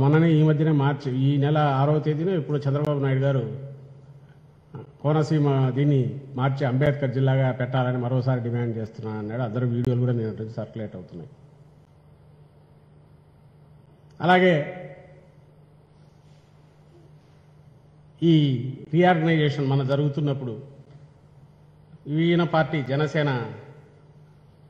మొన్ననే ఈ మధ్యనే మార్చి ఈ నెల ఆరవ తేదీన ఇప్పుడు చంద్రబాబు నాయుడు గారు కోనసీమ దీన్ని మార్చి అంబేద్కర్ జిల్లాగా పెట్టాలని మరోసారి డిమాండ్ చేస్తున్నా అన్నాడు. అందరు వీడియోలు కూడా నేను సర్క్యులేట్ అవుతున్నాయి. అలాగే ఈ రీఆర్గనైజేషన్ మన జరుగుతున్నప్పుడు ఈయన పార్టీ జనసేన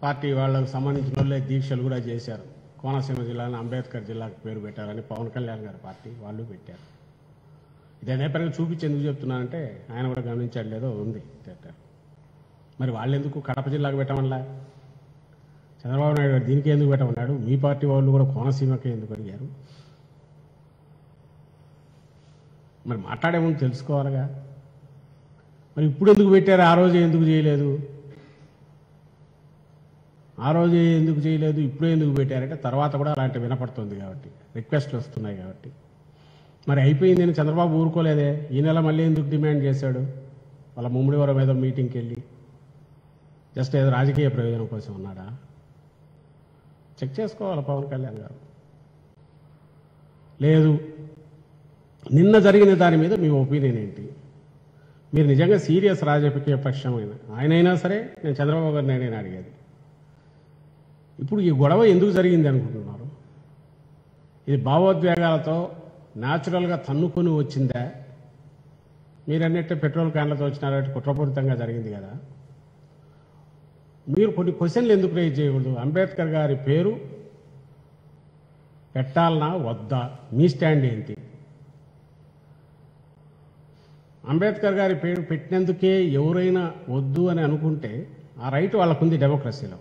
పార్టీ వాళ్ళకు సంబంధించిన వాళ్ళే దీక్షలు కూడా చేశారు. కోనసీమ జిల్లాను అంబేద్కర్ జిల్లాకు పేరు పెట్టారని పవన్ కళ్యాణ్ గారి పార్టీ వాళ్ళు పెట్టారు. ఇదే నేపథ్యంలో చూపించి ఎందుకు చెప్తున్నానంటే ఆయన కూడా గమనించాడు లేదో ఉంది మరి వాళ్ళు ఎందుకు కడప జిల్లాకు పెట్టమనలా? చంద్రబాబు నాయుడు గారు దీనికి ఎందుకు పెట్టమన్నాడు? మీ పార్టీ వాళ్ళు కూడా కోనసీమకే ఎందుకు అడిగారు? మరి మాట్లాడే ముందు తెలుసుకోవాలిగా. మరి ఇప్పుడు ఎందుకు పెట్టారు? ఆ రోజు ఎందుకు చేయలేదు? ఆ రోజు ఎందుకు చేయలేదు ఇప్పుడు ఎందుకు పెట్టారంటే తర్వాత కూడా అలాంటి వినపడుతుంది కాబట్టి రిక్వెస్ట్లు వస్తున్నాయి కాబట్టి. మరి అయిపోయిందని చంద్రబాబు ఊరుకోలేదే? ఈ నెల మళ్ళీ ఎందుకు డిమాండ్ చేశాడు? వాళ్ళ ముమ్మడివరం ఏదో మీటింగ్కి వెళ్ళి. జస్ట్ ఏదో రాజకీయ ప్రయోజనం కోసం ఉన్నాడా? చెక్ చేసుకోవాలి పవన్ కళ్యాణ్ గారు. లేదు. నిన్న జరిగిన దాని మీద మీ ఒపీనియన్ ఏంటి? మీరు నిజంగా సీరియస్ రాజకీయ పక్షమైన ఆయనైనా సరే నేను చంద్రబాబు గారిని నేను అడిగేది. ఇప్పుడు ఈ గొడవ ఎందుకు జరిగింది అనుకుంటున్నారు? ఇది భావోద్వేగాలతో న్యాచురల్గా తన్నుకొని వచ్చిందా? మీరన్నట్టే పెట్రోల్ క్యాన్లతో వచ్చినారు కుట్రపూరితంగా జరిగింది కదా. మీరు కొన్ని క్వశ్చన్లు ఎందుకు రేజ్ చేయకూడదు? అంబేద్కర్ గారి పేరు పెట్టాలనా వద్దా? మీ స్టాండ్ ఏంటి? అంబేద్కర్ గారి పేరు పెట్టినందుకే ఎవరైనా వద్దు అని అనుకుంటే ఆ రైట్ వాళ్ళకుంది డెమోక్రసీలో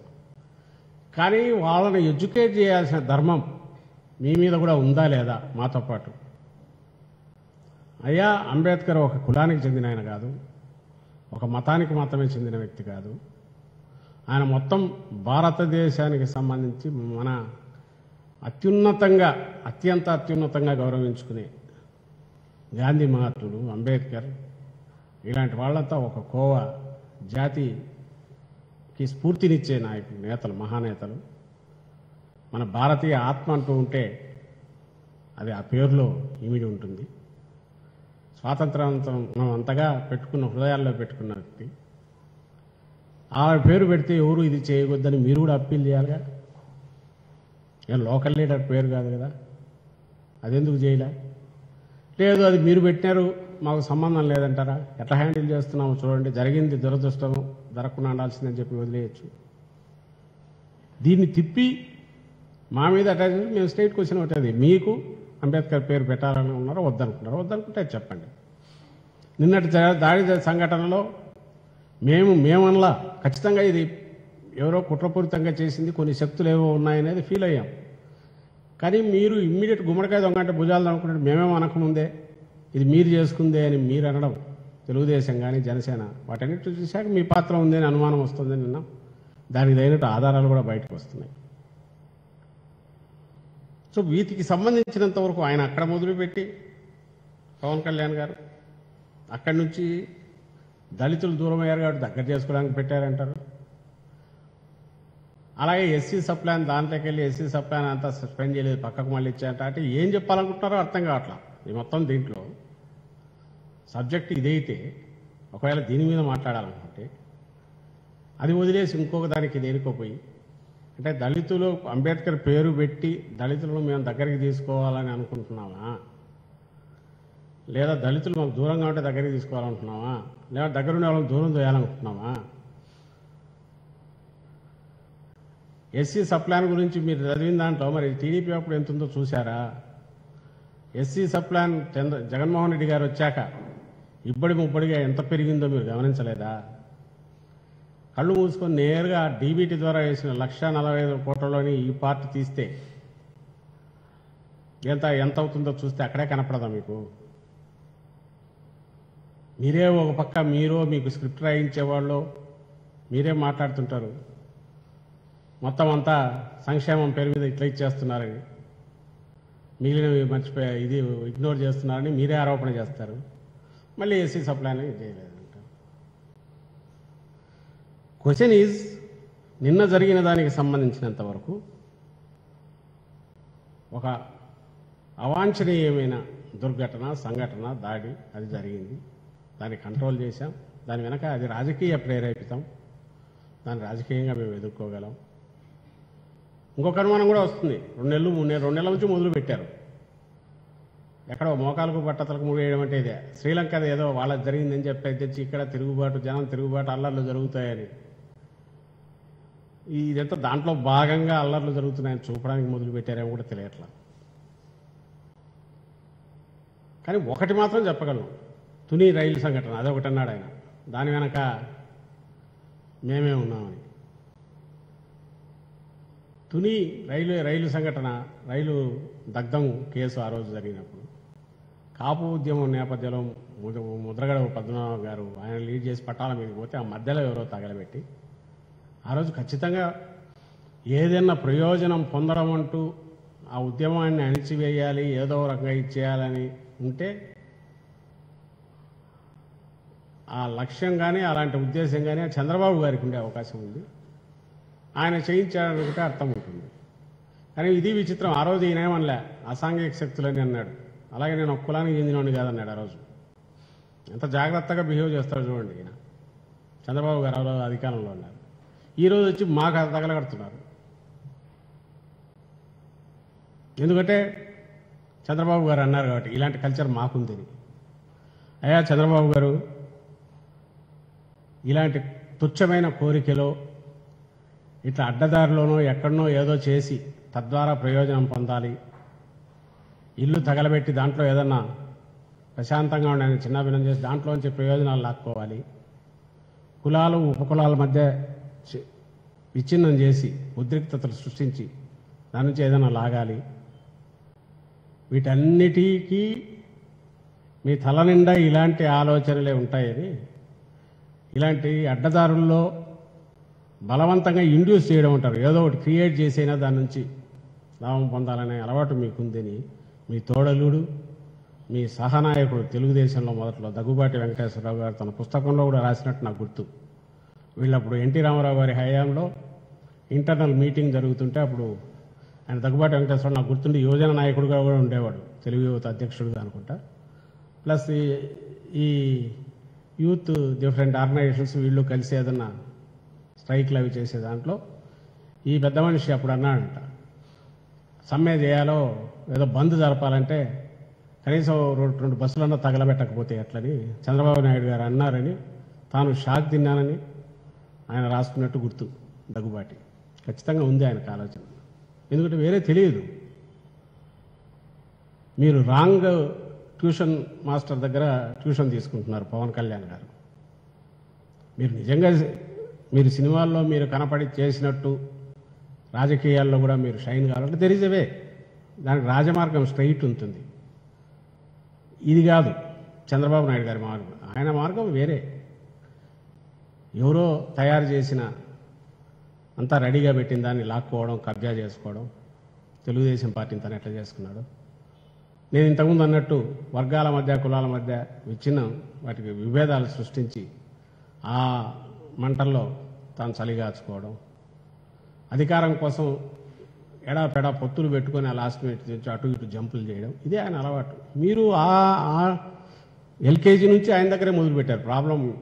కానీ వాళ్ళని ఎడ్యుకేట్ చేయాల్సిన ధర్మం మీ మీద కూడా ఉందా లేదా మాతో పాటు? అయ్యా అంబేద్కర్ ఒక కులానికి చెందిన ఆయన కాదు. ఒక మతానికి మాత్రమే చెందిన వ్యక్తి కాదు. ఆయన మొత్తం భారతదేశానికి సంబంధించి మన అత్యున్నతంగా అత్యంత అత్యున్నతంగా గౌరవించుకునే గాంధీ మహాత్ముడు అంబేద్కర్. ఇలాంటి వాళ్ళంతా ఒక కోవ జాతి కి స్ఫూర్తినిచ్చే నాయకులు నేతలు మహానేతలు. మన భారతీయ ఆత్మ అంటూ ఉంటే అది ఆ పేరులో ఇమిడి ఉంటుంది. స్వాతంత్రం మనం అంతగా పెట్టుకున్న హృదయాల్లో పెట్టుకున్న వ్యక్తి. ఆ పేరు పెడితే ఎవరు ఇది చేయకూడదని మీరు కూడా అప్పీల్ చేయాలిగా ఏం లోకల్ లీడర్ పేరు కాదు కదా? అదెందుకు చేయలే? లేదు అది మీరు పెట్టినారు మాకు సంబంధం లేదంటారా? ఎట్లా హ్యాండిల్ చేస్తున్నాము చూడండి. జరిగింది దురదృష్టం జరగకుండా ఉండాల్సిందని చెప్పి వదిలేయచ్చు. దీన్ని తిప్పి మా మీద అటాచ్ మేము స్టేట్ క్వశ్చన్ ఉంటుంది మీకు అంబేద్కర్ పేరు పెట్టాలని ఉన్నారో వద్దనుకున్నారో వద్దనుకుంటే చెప్పండి. నిన్నటి దాడి సంఘటనలో మేము మేమనలా ఖచ్చితంగా ఇది ఎవరో కుట్రపూరితంగా చేసింది కొన్ని శక్తులు ఏవో ఉన్నాయనేది ఫీల్ అయ్యాం. కానీ మీరు ఇమ్మీడియట్ గుమ్మడికాయ దొంగ అంటే భుజాలు అనుకున్నట్టు మేమేం అనకముందే ఇది మీరు చేసుకుందే అని మీరు అనడం తెలుగుదేశం కానీ జనసేన వాటన్నిటి చూశాక మీ పాత్ర ఉంది అని అనుమానం వస్తుంది నిన్న దానికి తగినట్టు ఆధారాలు కూడా బయటకు వస్తున్నాయి. సో వీటికి సంబంధించినంత వరకు ఆయన అక్కడ మొదలుపెట్టి పవన్ కళ్యాణ్ గారు అక్కడి నుంచి దళితులు దూరం అయ్యారు కాబట్టి దగ్గర చేసుకోవడానికి పెట్టారంటారు. అలాగే ఎస్సీ సప్లాన్ దాంట్లోకి వెళ్ళి ఎస్సీ సప్లాన్ అంతా సస్పెండ్ చేయలేదు పక్కకు మళ్ళీ ఇచ్చారంట. అంటే ఏం చెప్పాలనుకుంటున్నారో అర్థం కావట్లా. ఈ మొత్తం దీంట్లో. సబ్జెక్ట్ ఇదైతే ఒకవేళ దీని మీద మాట్లాడాలనుకుంటే అది వదిలేసి ఇంకొక దానికి దేనికోపోయి? అంటే దళితులు అంబేద్కర్ పేరు పెట్టి దళితులను మేము దగ్గరికి తీసుకోవాలని అనుకుంటున్నామా? లేదా దళితులు మాకు దూరంగా ఉంటే దగ్గరికి తీసుకోవాలనుకుంటున్నామా? లేదా దగ్గర ఉండే వాళ్ళని దూరం చేయాలనుకుంటున్నామా? ఎస్సీ సప్లాన్ గురించి మీరు చదివిన దాంట్లో మరి టీడీపీ అప్పుడు ఎంత ఉందో చూసారా SC sub plan Chandra Jaganmohan Reddy గారు వచ్చాక ఇబ్బడి ఎంత పెరిగిందో మీరు గమనించలేదా? కళ్ళు మూసుకొని నేరుగా డీబీటీ ద్వారా వేసిన లక్ష నలభై ఐదు కోట్లలోని ఈ పార్ట్ తీస్తే ఎంత ఎంత అవుతుందో చూస్తే అక్కడే కనపడదా మీకు? మీరే ఒక పక్క మీరు మీకు స్క్రిప్ట్ రాయించేవాళ్ళు మీరే మాట్లాడుతుంటారు. మొత్తం అంతా సంక్షేమం పేరు మీద ఇట్లా ఇచ్చేస్తున్నారని మిగిలినవి మర్చిపోయా ఇది ఇగ్నోర్ చేస్తున్నారని మీరే ఆరోపణ చేస్తారు. మళ్ళీ ఏసీ సప్లై అనేది చేయలేదంటారు క్వశ్చన్ ఈజ్ నిన్న జరిగిన దానికి సంబంధించినంత వరకు ఒక అవాంఛనీయమైన దుర్ఘటన సంఘటన దాడి అది జరిగింది. దాన్ని కంట్రోల్ చేశాం. దాని వెనక అది రాజకీయ ప్రేరేపితం. దాన్ని రాజకీయంగా మేము ఎదుర్కోగలం. ఇంకొక అనుమానం కూడా వస్తుంది. రెండు నెలలు మూడు నెలలు రెండు నెలల నుంచి మొదలు పెట్టారు ఎక్కడో మోకాలకు బట్టతలకు ముడియడం అంటే ఇదే. శ్రీలంక ఏదో వాళ్ళకి జరిగిందని చెప్పి తెచ్చి ఇక్కడ తిరుగుబాటు జనం తిరుగుబాటు అల్లర్లు జరుగుతాయని. ఇదంతా దాంట్లో భాగంగా అల్లర్లు జరుగుతున్నాయని చూపడానికి మొదలుపెట్టారేమో కూడా తెలియట్లా. కానీ ఒకటి మాత్రం చెప్పగలను. తుని రైలు సంఘటన అదొకటి అన్నాడు ఆయన. దాని వెనక మేమే ఉన్నామని. తుని రైలు రైలు సంఘటన రైలు దగ్ధం కేసు ఆ రోజు జరిగినప్పుడు. కాపు ఉద్యమం నేపథ్యంలో ముద్రగడ పద్మనాభ గారు ఆయన లీడ్ చేసి పట్టాల మీదకి పోతే ఆ మధ్యలో ఎవరో తగలబెట్టి ఆ రోజు ఖచ్చితంగా ఏదైనా ప్రయోజనం పొందడం అంటూ ఆ ఉద్యమాన్ని అణిచివేయాలి ఏదో రకంగా ఇచ్చేయాలని ఉంటే ఆ లక్ష్యం కానీ అలాంటి ఉద్దేశం కానీ చంద్రబాబు గారికి ఉండే అవకాశం ఉంది. ఆయన చేయించాడనుకుంటే అర్థం ఉంటుంది. కానీ ఇది విచిత్రం. ఆ రోజు ఈయనేమనలే అసాంఘిక శక్తులని అన్నాడు. అలాగే నేను ఒక కులానికి చెందినవాడిని కాదన్నాడు ఆ రోజు. ఎంత జాగ్రత్తగా బిహేవ్ చేస్తాడు చూడండి ఈయన. చంద్రబాబు గారు ఆ రోజు అధికారంలో ఉన్నారు. ఈరోజు వచ్చి మాకు అది తగలగడుతున్నారు. ఎందుకంటే చంద్రబాబు గారు అన్నారు కాబట్టి ఇలాంటి కల్చర్ మాకుందని అయ్యా చంద్రబాబు గారు ఇలాంటి తుచ్చమైన కోరికలో ఇట్లా అడ్డదారిలోనో ఎక్కడనో ఏదో చేసి తద్వారా ప్రయోజనం పొందాలి. ఇల్లు తగలబెట్టి దాంట్లో ఏదన్నా ప్రశాంతంగా ఉండాలని చిన్నాభిన్నం చేసి దాంట్లోంచి ప్రయోజనాలు లాక్కోవాలి. కులాలు ఉపకులాల మధ్య విచ్ఛిన్నం చేసి ఉద్రిక్తతలు సృష్టించి దాని నుంచి ఏదైనా లాగాలి. వీటన్నిటికీ మీ తల నిండా ఇలాంటి ఆలోచనలే ఉంటాయని ఇలాంటి అడ్డదారుల్లో బలవంతంగా ఇండ్యూస్ చేయడం ఉంటారు ఏదో ఒకటి క్రియేట్ చేసైనా దాని నుంచి లాభం పొందాలనే అలవాటు మీకుందని మీ తోడలుడు మీ సహనాయకుడు తెలుగుదేశంలో మొదట్లో దగ్గుబాటి వెంకటేశ్వరరావు గారు తన పుస్తకంలో కూడా రాసినట్టు నాకు గుర్తు. వీళ్ళప్పుడు ఎన్టీ రామారావు గారి హయాంలో ఇంటర్నల్ మీటింగ్ జరుగుతుంటే అప్పుడు ఆయన దగ్గుబాటి వెంకటేశ్వరరావు నాకు గుర్తుండి యువజన నాయకుడుగా కూడా ఉండేవాడు తెలుగు యువత అధ్యక్షుడుగా అనుకుంటా. ప్లస్ ఈ- ఈ యూత్ డిఫరెంట్ ఆర్గనైజేషన్స్ వీళ్ళు కలిసి ఏదన్నా స్ట్రైక్లు అవి చేసే దాంట్లో ఈ పెద్ద మనిషి అప్పుడు అన్నాడంట సమ్మె చేయాలో ఏదో బంద్ జరపాలంటే కనీసం రెండు రెండు బస్సులన్నా తగలబెట్టకపోతే ఎట్లని చంద్రబాబు నాయుడు గారు అన్నారని తాను షాక్ తిన్నానని ఆయన రాసుకున్నట్టు గుర్తు దగ్గుబాటి. ఖచ్చితంగా ఉంది ఆయనకు ఆలోచన. ఎందుకంటే వేరే తెలియదు. మీరు రాంగ్ ట్యూషన్ మాస్టర్ దగ్గర ట్యూషన్ తీసుకుంటున్నారు పవన్ కళ్యాణ్ గారు. మీరు నిజంగా మీరు సినిమాల్లో మీరు కనపడి చేసినట్టు రాజకీయాల్లో కూడా మీరు షైన్ కావాలంటే తెరిజవే దానికి రాజమార్గం స్ట్రైట్ ఉంటుంది. ఇది కాదు. చంద్రబాబు నాయుడు గారి మార్గం. ఆయన మార్గం వేరే. ఎవరో తయారు చేసిన అంతా రెడీగా పెట్టిన దాన్ని లాక్కోవడం కబ్జా చేసుకోవడం తెలుగుదేశం పార్టీని తను ఎట్లా చేసుకున్నాడు? నేను ఇంతకుముందు అన్నట్టు వర్గాల మధ్య కులాల మధ్య విచ్ఛిన్నం వాటికి విభేదాలు సృష్టించి ఆ మంటల్లో తాను చలిగాచుకోవడం. అధికారం కోసం ఎడా పెడా పొత్తులు పెట్టుకొని ఆ లాస్ట్ మినిట్ నుంచి అటు ఇటు జంపులు చేయడం. ఇదే ఆయన అలవాటు. మీరు ఆ ఎల్కేజీ నుంచి ఆయన దగ్గరే మొదలుపెట్టారు. ప్రాబ్లం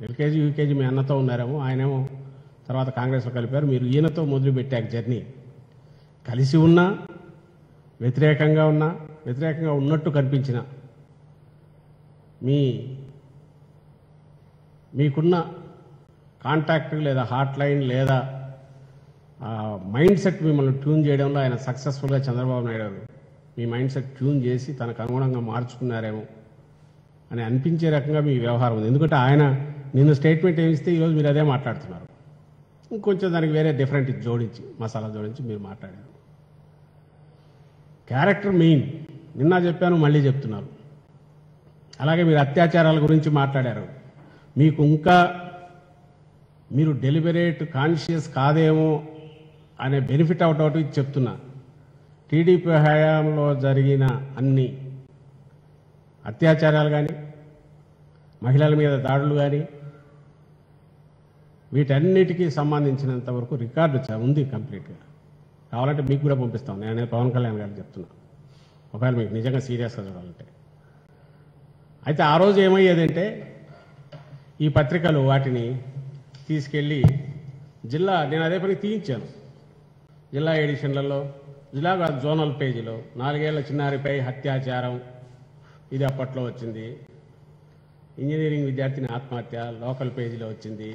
ఎల్కేజీ యూకేజీ మీ అన్నతో ఉన్నారేమో ఆయనేమో తర్వాత కాంగ్రెస్లో కలిపారు. మీరు ఈయనతో మొదలుపెట్టారు జర్నీ. కలిసి ఉన్నా వ్యతిరేకంగా ఉన్నా వ్యతిరేకంగా ఉన్నట్టు కనిపించిన మీ మీకున్న కాంటాక్ట్ లేదా హాట్ లైన్ లేదా మైండ్ సెట్ మిమ్మల్ని ట్యూన్ చేయడంలో ఆయన సక్సెస్ఫుల్గా చంద్రబాబు నాయుడు గారు మీ మైండ్ సెట్ ట్యూన్ చేసి తనకు అనుగుణంగా మార్చుకున్నారేమో అని అనిపించే రకంగా మీ వ్యవహారం ఉంది. ఎందుకంటే ఆయన నిన్న స్టేట్మెంట్ ఏమిస్తే ఈరోజు మీరు అదే మాట్లాడుతున్నారు. ఇంకొంచెం దానికి వేరే డిఫరెంట్ జోడించి మసాలా జోడించి మీరు మాట్లాడారు. Character main. నిన్న చెప్పాను మళ్ళీ చెప్తున్నారు. అలాగే మీరు అత్యాచారాల గురించి మాట్లాడారు. మీకు ఇంకా మీరు డెలిబరేట్ కాన్షియస్ కాదేమో అనే బెనిఫిట్ అవుట్ అవుట్ ఇది చెప్తున్నా. టీడీపీ హయాంలో జరిగిన అన్ని అత్యాచారాలు కానీ మహిళల మీద దాడులు కానీ వీటన్నిటికీ సంబంధించినంత వరకు రికార్డు ఉంది కంప్లీట్గా. కావాలంటే మీకు కూడా పంపిస్తాం. నేను పవన్ కళ్యాణ్ గారు చెప్తున్నా. ఒకవేళ మీకు నిజంగా సీరియస్గా చూడాలంటే అయితే ఆ రోజు ఏమయ్యేదంటే ఈ పత్రికలు వాటిని తీసుకెళ్ళి జిల్లా నేను అదే పని తీయించాను. జిల్లా ఎడిషన్లలో జిల్లా జోనల్ పేజీలో నాలుగేళ్ళ చిన్నారిపై హత్యాచారం ఇది అప్పట్లో వచ్చింది. ఇంజనీరింగ్ విద్యార్థిని ఆత్మహత్య లోకల్ పేజీలో వచ్చింది.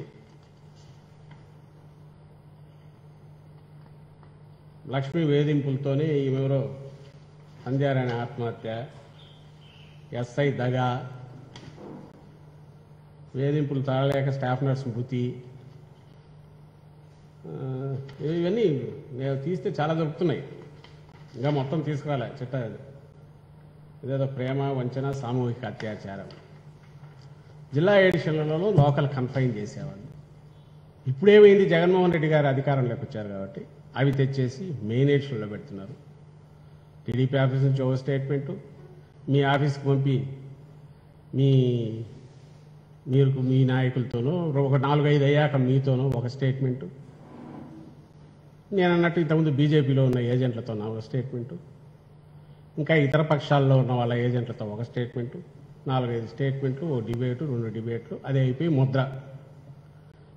లక్ష్మి వేధింపులతోనే ఈమెవరో అందారనే ఆత్మహత్య. ఎస్ఐ దగా వేధింపులు తాళలేక స్టాఫ్ నర్స్ మృతి. ఇవన్నీ నేను తీస్తే చాలా దొరుకుతున్నాయి. ఇంకా మొత్తం తీసుకురాలే చిట్ట ఇదేదో ప్రేమ వంచన సామూహిక అత్యాచారం. జిల్లా ఎడిషన్లలో లోకల్ కన్ఫైన్ చేసేవాళ్ళు. ఇప్పుడేమైంది? జగన్మోహన్ రెడ్డి గారు అధికారంలోకి వచ్చారు కాబట్టి అవి తెచ్చేసి మెయిన్ ఎడిషన్లో పెడుతున్నారు. టీడీపీ ఆఫీస్ నుంచి ఒక స్టేట్మెంటు మీ ఆఫీస్కి పంపి మీ మీరు మీ నాయకులతోనూ ఒక నాలుగైదు అయ్యాక మీతోనూ ఒక స్టేట్మెంటు నేను అన్నట్టు ఇంతకుముందు బీజేపీలో ఉన్న ఏజెంట్లతో నా ఒక స్టేట్మెంటు. ఇంకా ఇతర పక్షాల్లో ఉన్న వాళ్ళ ఏజెంట్లతో ఒక స్టేట్మెంటు. నాలుగైదు స్టేట్మెంట్లు ఓ డిబేటు రెండు డిబేట్లు అదే అయిపోయి ముద్ర.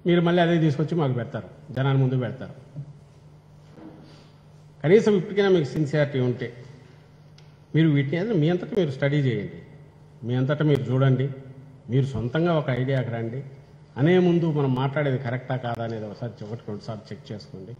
మీరు మళ్ళీ అదే తీసుకొచ్చి మాకు పెడతారు. జనాల ముందు పెడతారు. కనీసం ఇప్పటికైనా మీకు సిన్సియారిటీ ఉంటే మీరు వీటిని మీ అంతటా మీరు స్టడీ చేయండి. మీ అంతటా మీరు చూడండి. మీరు సొంతంగా ఒక ఐడియాకి రండి. అనే ముందు మనం మాట్లాడేది కరెక్టా కాదా అనేది ఒకసారి ఒకటి రెండుసార్లు చెక్ చేసుకోండి.